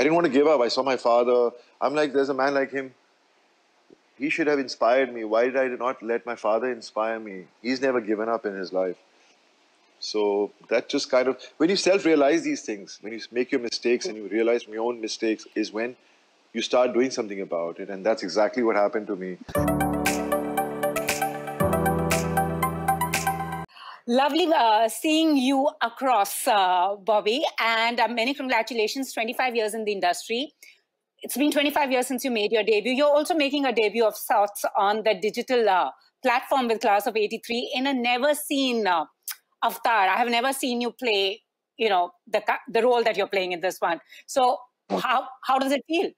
I didn't want to give up. I saw my father. I'm like, there's a man like him. He should have inspired me. Why did I not let my father inspire me? He's never given up in his life. So that just kind of, when you self realize these things, when you make your mistakes and you realize your own mistakes, is when you start doing something about it. And that's exactly what happened to me. Lovely uh, seeing you across, uh, Bobby, and uh, many congratulations. 25 years in the industry. It's been 25 years since you made your debut. You're also making a debut of sorts on the digital uh, platform with Class of 83 in a never seen uh, avatar. I have never seen you play, you know, the, the role that you're playing in this one. So, how, how does it feel?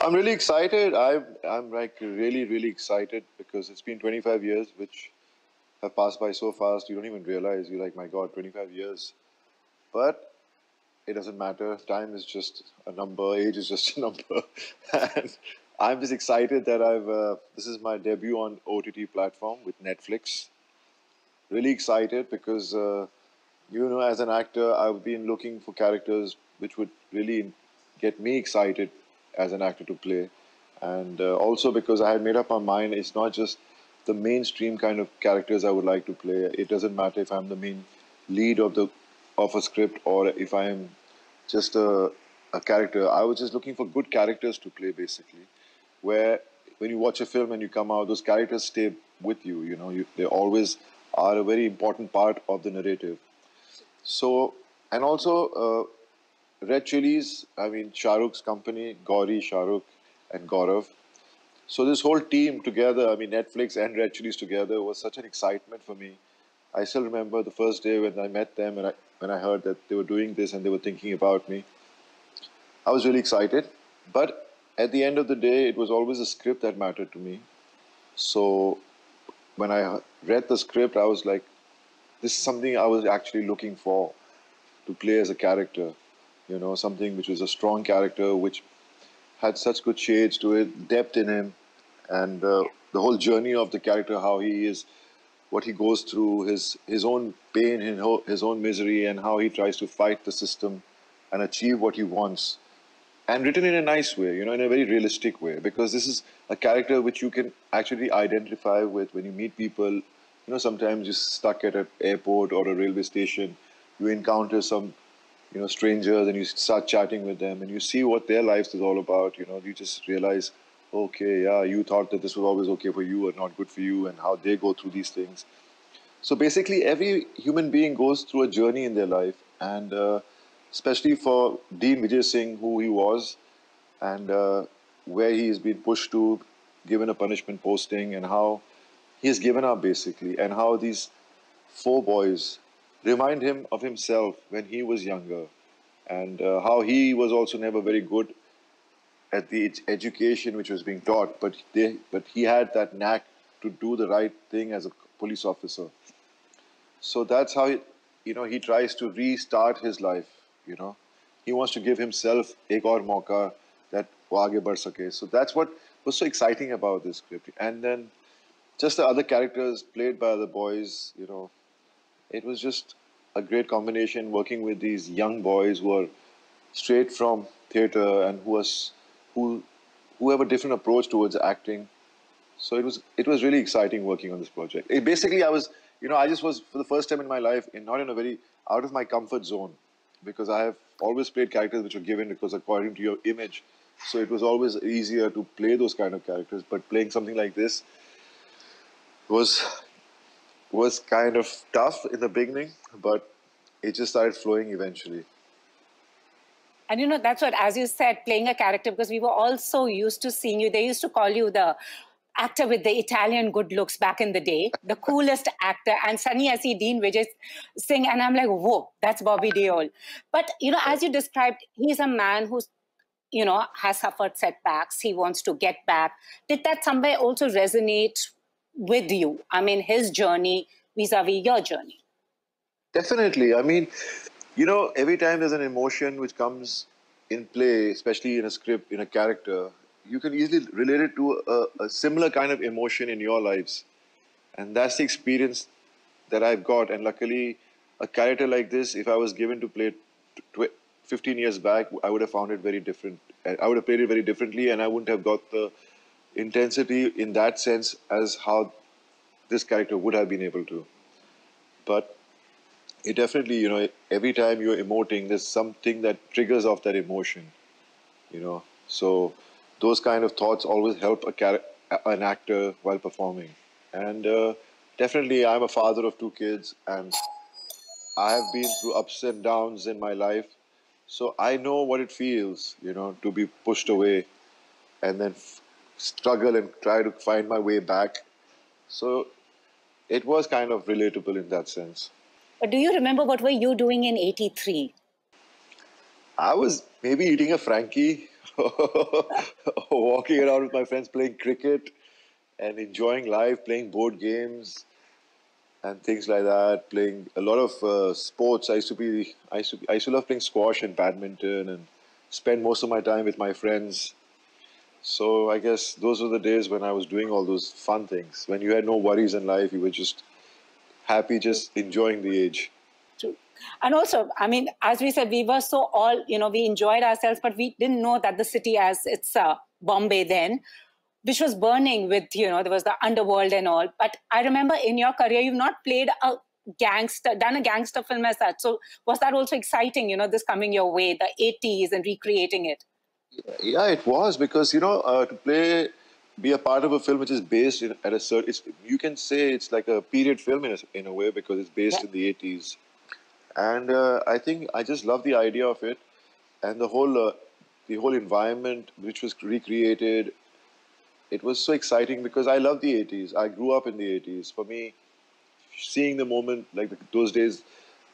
I'm really excited. I'm, I'm like really, really excited because it's been 25 years, which have passed by so fast, you don't even realize. You're like, my God, 25 years. But it doesn't matter. Time is just a number. Age is just a number. and I'm just excited that I've. Uh, this is my debut on OTT platform with Netflix. Really excited because, uh, you know, as an actor, I've been looking for characters which would really get me excited as an actor to play, and uh, also because I had made up my mind. It's not just the mainstream kind of characters I would like to play. It doesn't matter if I'm the main lead of the of a script or if I am just a, a character. I was just looking for good characters to play basically, where when you watch a film and you come out, those characters stay with you. You know, you, they always are a very important part of the narrative. So, and also uh, Red Chillies, I mean, Shahrukh's company, Gauri, Shahrukh, and Gaurav so this whole team together, I mean, Netflix and Red Chillies together was such an excitement for me. I still remember the first day when I met them and I, when I heard that they were doing this and they were thinking about me. I was really excited. But at the end of the day, it was always a script that mattered to me. So when I read the script, I was like, this is something I was actually looking for to play as a character. You know, something which was a strong character, which had such good shades to it, depth in him, and uh, the whole journey of the character, how he is, what he goes through, his his own pain, his own misery, and how he tries to fight the system and achieve what he wants, and written in a nice way, you know, in a very realistic way, because this is a character which you can actually identify with when you meet people. You know, sometimes you're stuck at an airport or a railway station, you encounter some you know strangers and you start chatting with them and you see what their lives is all about you know you just realize okay, yeah, you thought that this was always okay for you or not good for you, and how they go through these things. So basically, every human being goes through a journey in their life, and uh, especially for Dean Vijay Singh, who he was, and uh, where he has been pushed to, given a punishment posting, and how he has given up basically, and how these four boys remind him of himself when he was younger, and uh, how he was also never very good at the education which was being taught, but they, but he had that knack to do the right thing as a police officer. So that's how he, you know he tries to restart his life. You know, he wants to give himself a aur mauka that wo aage sake. So that's what was so exciting about this script. And then just the other characters played by the boys. You know, it was just a great combination working with these young boys who are straight from theater and who was who who have a different approach towards acting. So it was it was really exciting working on this project. It basically, I was you know I just was for the first time in my life in not in a very out of my comfort zone because I have always played characters which were given because according to your image. So it was always easier to play those kind of characters. But playing something like this was was kind of tough in the beginning, but it just started flowing eventually. And you know, that's what, as you said, playing a character, because we were all so used to seeing you. They used to call you the actor with the Italian good looks back in the day, the coolest actor. And suddenly I see Dean Vijay Singh, and I'm like, whoa, that's Bobby Deol. But, you know, as you described, he's a man who's, you know, has suffered setbacks. He wants to get back. Did that somewhere also resonate with you? I mean, his journey vis a vis your journey? Definitely. I mean, you know, every time there's an emotion which comes in play, especially in a script, in a character, you can easily relate it to a, a similar kind of emotion in your lives. And that's the experience that I've got. And luckily, a character like this, if I was given to play 15 years back, I would have found it very different. I would have played it very differently, and I wouldn't have got the intensity in that sense as how this character would have been able to. But it definitely, you know, every time you're emoting, there's something that triggers off that emotion, you know. So those kind of thoughts always help a an actor while performing. And uh, definitely, I'm a father of two kids, and I have been through ups and downs in my life. So I know what it feels, you know, to be pushed away and then struggle and try to find my way back. So it was kind of relatable in that sense. But do you remember what were you doing in 83? I was maybe eating a Frankie, or walking around with my friends playing cricket and enjoying life, playing board games and things like that. Playing a lot of uh, sports. I used to be, I used to, be, I used to love playing squash and badminton and spend most of my time with my friends. So I guess those were the days when I was doing all those fun things. When you had no worries in life, you were just happy, just enjoying the age. True. And also, I mean, as we said, we were so all, you know, we enjoyed ourselves, but we didn't know that the city as it's uh, Bombay then, which was burning with, you know, there was the underworld and all. But I remember in your career, you've not played a gangster, done a gangster film as that. So was that also exciting, you know, this coming your way, the 80s and recreating it? Yeah, it was because you know uh, to play, be a part of a film which is based in, at a certain. It's, you can say it's like a period film in a, in a way because it's based Yeah. in the eighties, and uh, I think I just love the idea of it, and the whole uh, the whole environment which was recreated. It was so exciting because I love the eighties. I grew up in the eighties. For me, seeing the moment like the, those days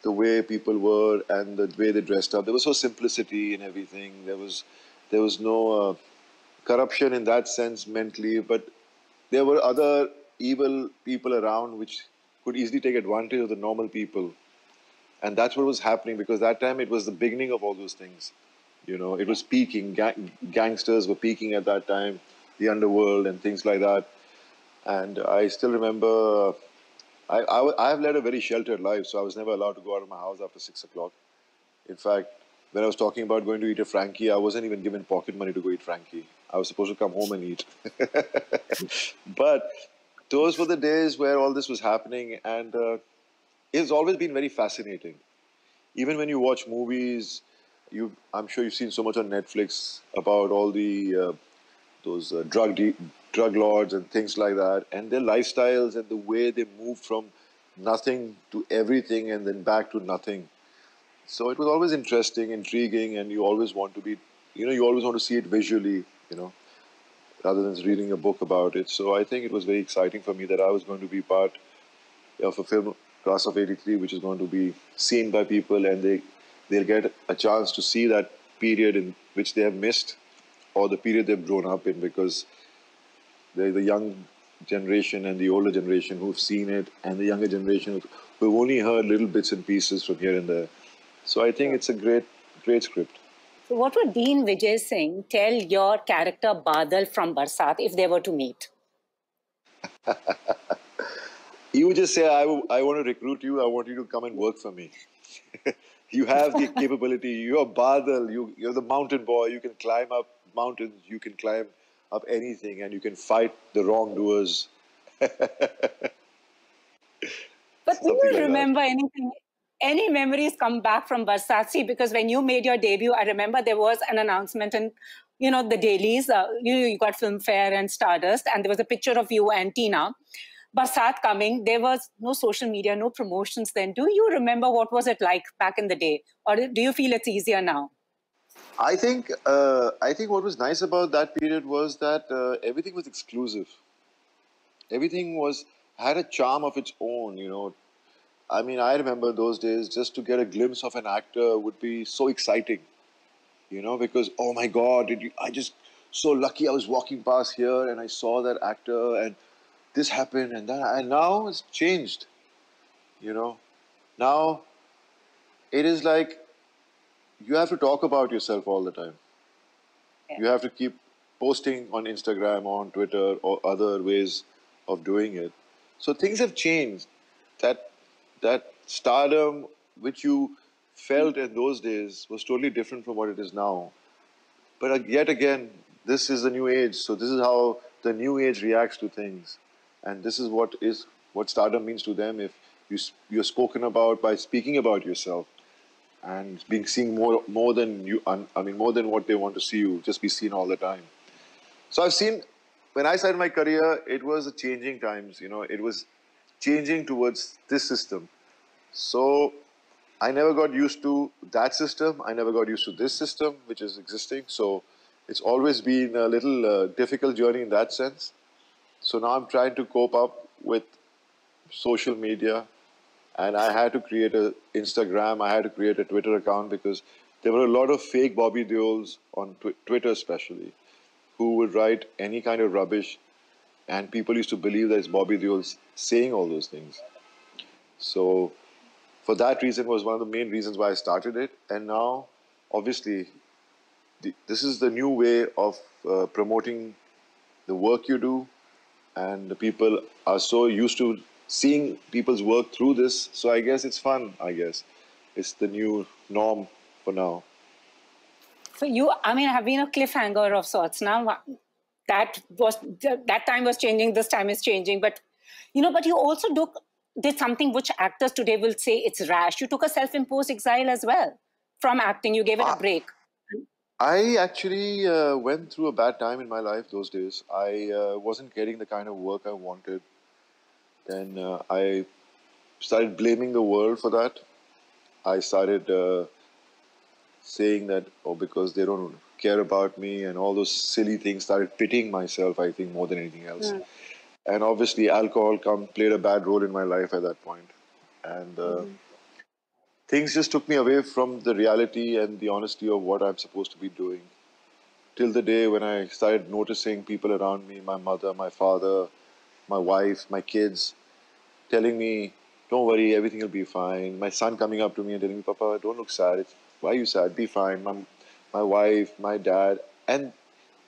the way people were and the way they dressed up there was so simplicity in everything there was there was no uh, corruption in that sense mentally but there were other evil people around which could easily take advantage of the normal people. And that's what was happening because that time it was the beginning of all those things. You know it was peaking. Gang- gangsters were peaking at that time the underworld and things like that. And i still remember I, I have led a very sheltered life, so I was never allowed to go out of my house after six o'clock. In fact, when I was talking about going to eat a Frankie, I wasn't even given pocket money to go eat Frankie. I was supposed to come home and eat. but those were the days where all this was happening, and uh, it's always been very fascinating. Even when you watch movies, you I'm sure you've seen so much on Netflix about all the uh, those uh, drug drug lords and things like that, and their lifestyles and the way they move from nothing to everything and then back to nothing. So it was always interesting, intriguing, and you always want to be, you know, you always want to see it visually, you know, rather than reading a book about it. So I think it was very exciting for me that I was going to be part of a film class of 83 which is going to be seen by people and they they'll get a chance to see that period in which they have missed or the period they've grown up in because the the young generation and the older generation who've seen it and the younger generation who've only heard little bits and pieces from here and there so i think it's a great great script. So what would Dean Vijay Singh tell your character Badal from Barsaat if they were to meet? he would just say I, I want to recruit you. I want you to come and work for me. You have the capability. You're badal. You, you're the mountain boy. You can climb up mountains. You can climb up anything and you can fight the wrongdoers. But do you like that. remember anything? Any memories come back from Barsaat? See, because when you made your debut, I remember there was an announcement in, you know, the dailies. Uh, you, you got Filmfare and Stardust, and there was a picture of you and Tina. Barsaat coming. There was no social media, no promotions then. Do you remember what was it like back in the day, or do you feel it's easier now? I think uh, I think what was nice about that period was that uh, everything was exclusive. Everything was had a charm of its own. You know, I mean, I remember those days. Just to get a glimpse of an actor would be so exciting. You know, because oh my God, did you? I just so lucky. I was walking past here and I saw that actor, and this happened, and that, and now it's changed. You know, now it is like you have to talk about yourself all the time. Yeah. You have to keep posting on Instagram, on Twitter, or other ways of doing it. So things have changed. That that stardom which you felt in those days was totally different from what it is now. But yet again, this is the new age. So this is how the new age reacts to things, and this is what is what stardom means to them. If you you're spoken about by speaking about yourself and being seen more more than you I mean more than what they want to see you just be seen all the time. So I've seen when I started my career, it was a changing times. You know, it was changing towards this system. So I never got used to that system. I never got used to this system, which is existing. So it's always been a little uh, difficult journey in that sense. So now I'm trying to cope up with social media, and I had to create a Instagram. I had to create a Twitter account because there were a lot of fake Bobby Deols on tw- Twitter, especially, who would write any kind of rubbish, and people used to believe that it's Bobby Deol saying all those things. So for that reason was one of the main reasons why I started it. And now, obviously, the, this is the new way of uh, promoting the work you do, and the people are so used to seeing people's work through this. So I guess it's fun. I guess it's the new norm for now. So you, I mean, have been a cliffhanger of sorts. Now that was that time was changing. This time is changing, but you know, but you also took did something which actors today will say it's rash. You took a self-imposed exile as well from acting. You gave it a ah. break. I actually uh, went through a bad time in my life those days. I uh, wasn't getting the kind of work I wanted. Then uh, I started blaming the world for that. I started uh, saying that, oh, because they don't care about me and all those silly things, started pitying myself, I think, more than anything else. Mm and obviously alcohol come played a bad role in my life at that point. And uh, mm-hmm. things just took me away from the reality and the honesty of what i'm supposed to be doing. Till the day when i started noticing people around me my mother my father my wife my kids telling me don't worry everything will be fine. My son coming up to me and telling me papa don't look sad. It's, why are you sad? Be fine. My, my wife my dad and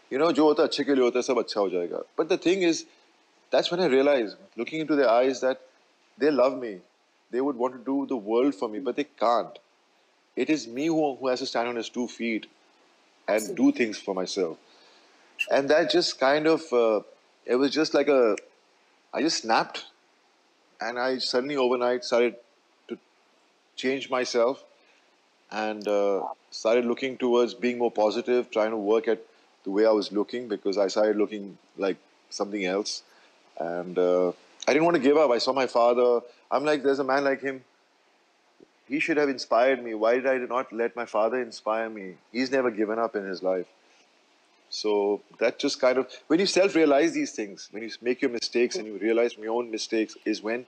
you know जो होता है अच्छे के लिए होता है सब अच्छा हो जाएगा but the thing is that's when I realized, looking into their eyes, that they love me. They would want to do the world for me, but they can't. It is me who, who has to stand on his two feet and do things for myself. And that just kind of, uh, it was just like a, I just snapped. And I suddenly overnight started to change myself and uh, started looking towards being more positive, trying to work at the way I was looking because I started looking like something else. And uh, I didn't want to give up. I saw my father. I'm like, there's a man like him. He should have inspired me. Why did I not let my father inspire me? He's never given up in his life. So that just kind of, when you self realize these things, when you make your mistakes and you realize your own mistakes, is when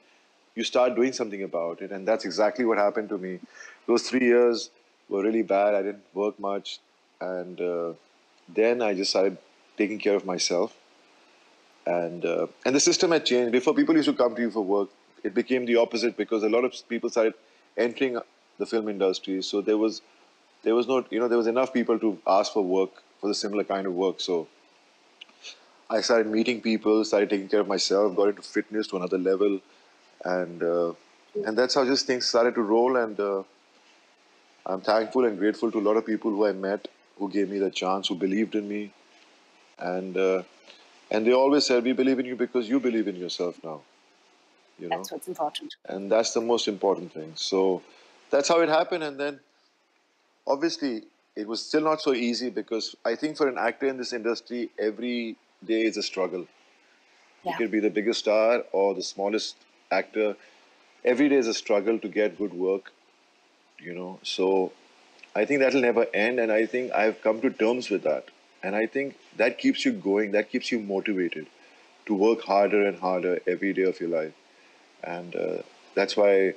you start doing something about it. And that's exactly what happened to me. Those three years were really bad. I didn't work much. And uh, then I just started taking care of myself and uh, and the system had changed. Before people used to come to you for work, it became the opposite because a lot of people started entering the film industry. So there was there was no you know there was enough people to ask for work for the similar kind of work. So I started meeting people, started taking care of myself, got into fitness to another level, and uh, and that's how just things started to roll. And uh, I'm thankful and grateful to a lot of people who I met, who gave me the chance, who believed in me, and uh, and they always said, "We believe in you because you believe in yourself now." You know? That's what's important. And that's the most important thing. So that's how it happened. And then, obviously, it was still not so easy because I think for an actor in this industry, every day is a struggle. Yeah. You could be the biggest star or the smallest actor. Every day is a struggle to get good work. You know, so I think that'll never end. And I think I've come to terms with that. And I think that keeps you going, that keeps you motivated to work harder and harder every day of your life. And uh, that's why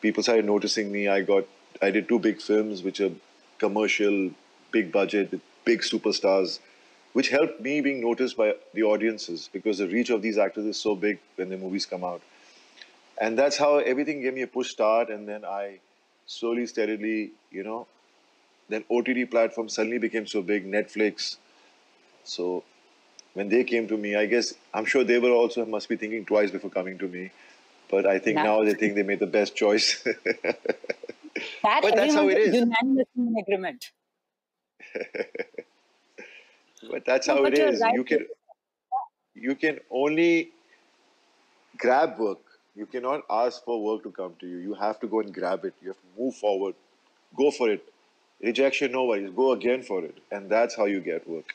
people started noticing me. I got, I did two big films, which are commercial, big budget, with big superstars, which helped me being noticed by the audiences because the reach of these actors is so big when the movies come out. And that's how everything gave me a push start. And then I slowly, steadily, you know, then OTT platform suddenly became so big, Netflix. So when they came to me, I guess I'm sure they were also must be thinking twice before coming to me. But I think now they think they made the best choice. That But that's how it is. unanimously in agreement. but that's No, how but it you're right. You can you can only grab work. You cannot ask for work to come to you. You have to go and grab it. You have to move forward. Go for it. Rejection, no worries. Go again for it. And that's how you get work.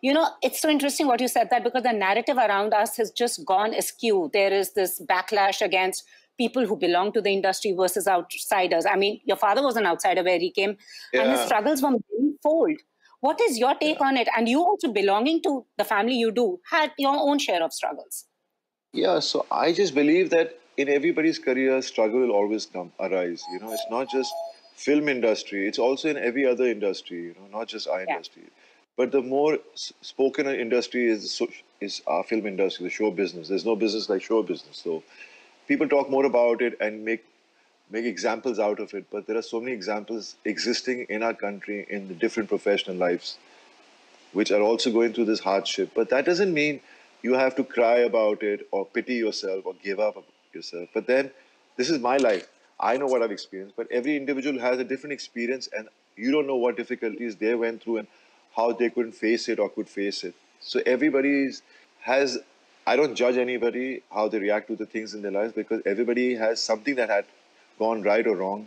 You know, it's so interesting what you said that because the narrative around us has just gone askew. There is this backlash against people who belong to the industry versus outsiders. I mean, your father was an outsider where he came, and his struggles were manifold. What is your take on it? And you also belonging to the family you do had your own share of struggles. Yeah, so I just believe that in everybody's career, struggle will always come arise. You know, it's not just film industry; it's also in every other industry. You know, not just our Yeah. industry. But the more spoken industry is is our film industry, the show business. There's no business like show business. So people talk more about it and make make examples out of it. But there are so many examples existing in our country in the different professional lives which are also going through this hardship. But that doesn't mean you have to cry about it or pity yourself or give up yourself. But then this is my life. I know what I've experienced, but every individual has a different experience, and you don't know what difficulties they went through and how they couldn't face it or could face it. So everybody has. I don't judge anybody how they react to the things in their lives because everybody has something that had gone right or wrong,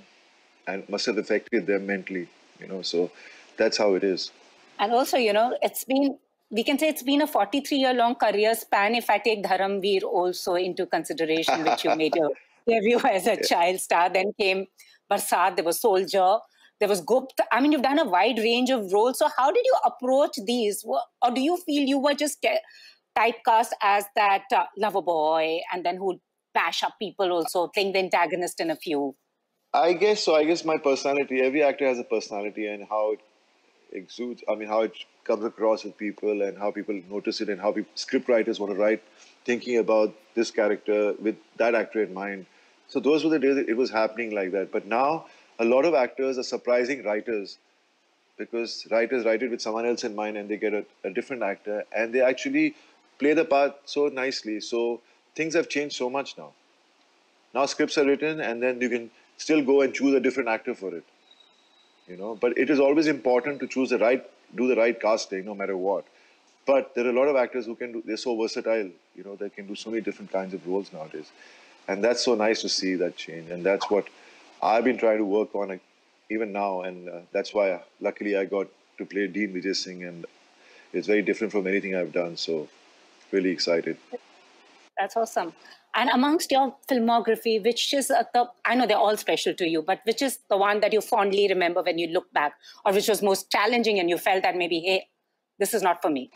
and must have affected them mentally. You know, so that's how it is. And also, you know, it's been, we can say it's been a 43 year long career span if I take Dharam Veer also into consideration, which you made your debut as a child star. Then came Barsaat, there was Soldier, there was Gupt. I mean, you've done a wide range of roles. So, how did you approach these? Or do you feel you were just typecast as that uh, lover boy and then who'd bash up people also, playing the antagonist in a few? I guess so. I guess my personality, every actor has a personality and how it exudes, I mean, how it comes across with people and how people notice it and how people, script writers want to write thinking about this character with that actor in mind. So those were the days it was happening like that. But now a lot of actors are surprising writers because writers write it with someone else in mind and they get a, a different actor and they actually play the part so nicely. So things have changed so much now. Now scripts are written and then you can still go and choose a different actor for it. You know, but it is always important to choose the right, do the right casting no matter what. But there are a lot of actors who can do, they're so versatile, you know, they can do so many different kinds of roles nowadays. And that's so nice to see that change. And that's what I've been trying to work on even now. And uh, that's why, luckily, I got to play Dean Vijay Singh. And it's very different from anything I've done. So, really excited. That's awesome. And amongst your filmography, which is uh, the, I know they're all special to you, but which is the one that you fondly remember when you look back, or which was most challenging and you felt that maybe, hey, this is not for me?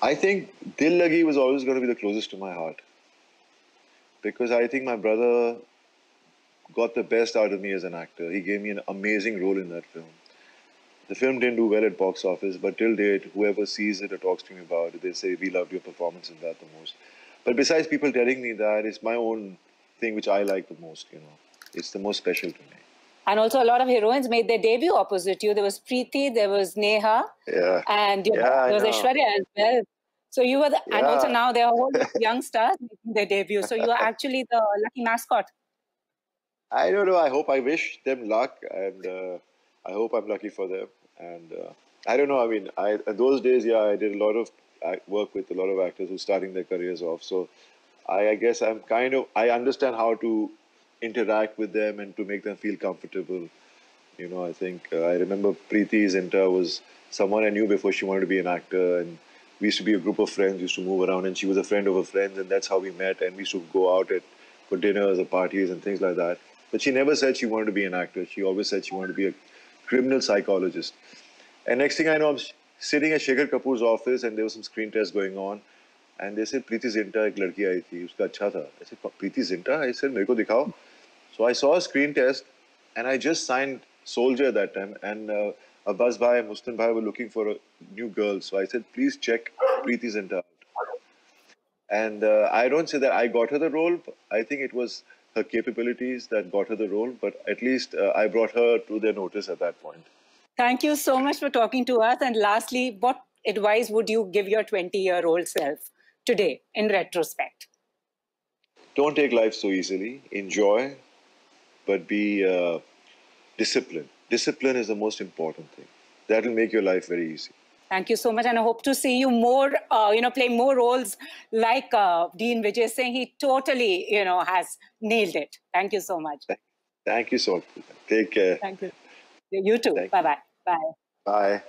I think Dillagi was always going to be the closest to my heart because I think my brother got the best out of me as an actor. He gave me an amazing role in that film. The film didn't do well at box office, but till date, whoever sees it or talks to me about it, they say we loved your performance in that the most. But besides people telling me that, it's my own thing which I like the most. You know, it's the most special to me. And also, a lot of heroines made their debut opposite you. There was Preity, there was Neha, Yeah. and you know, Yeah, there was. Aishwarya as well. So you were, the, and also now there are whole young stars making their debut. So you are actually the lucky mascot. I don't know. I hope I wish them luck, and uh, I hope I'm lucky for them. And uh, I don't know. I mean, I those days, yeah, I did a lot of act- work with a lot of actors who are starting their careers off. So I, I guess I'm kind of I understand how to interact with them and to make them feel comfortable. You know, I think uh, I remember Preity Zinta was someone I knew before she wanted to be an actor, and we used to be a group of friends, used to move around, and she was a friend of a friend, and that's how we met. And we used to go out at for dinners or parties and things like that. But she never said she wanted to be an actor. She always said she wanted to be a criminal psychologist. And next thing I know, sitting at Shekhar Kapur's office and there was some screen test going on. And they said, Preity Zinta, a girl came, थी was good. I said, Preity Zinta? I said, मेरे को So I saw a screen test and I just signed Soldier at that time. And uh, Abbas Bhai and Mustan Bhai were looking for a new girl. So I said, please check Preity Zinta out. And uh, I don't say that I got her the role. I think it was her capabilities that got her the role. But at least uh, I brought her to their notice at that point. Thank you so much for talking to us. And lastly, what advice would you give your 20 year old self today in retrospect? Don't take life so easily. Enjoy, but be uh, discipline. Discipline is the most important thing. That will make your life very easy. Thank you so much, and I hope to see you more. Uh, you know, play more roles like uh, Dean Vijay Singh. He totally, you know, has nailed it. Thank you so much. Thank you so much. Take care. Thank you. You too. Bye bye. Bye. Bye.